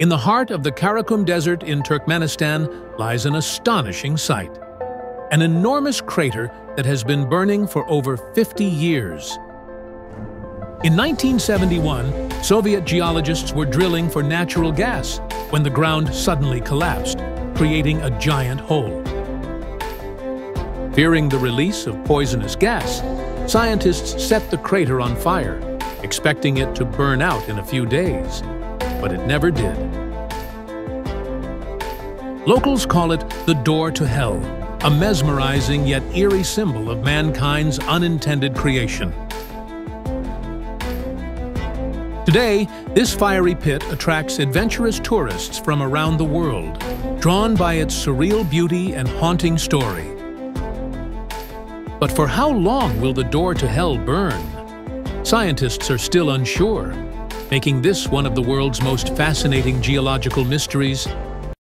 In the heart of the Karakum Desert in Turkmenistan lies an astonishing sight. An enormous crater that has been burning for over 50 years. In 1971, Soviet geologists were drilling for natural gas when the ground suddenly collapsed, creating a giant hole. Fearing the release of poisonous gas, scientists set the crater on fire, expecting it to burn out in a few days but it never did. Locals call it the door to hell, a mesmerizing yet eerie symbol of mankind's unintended creation. Today, this fiery pit attracts adventurous tourists from around the world, drawn by its surreal beauty and haunting story. But for how long will the door to hell burn? Scientists are still unsure, making this one of the world's most fascinating geological mysteries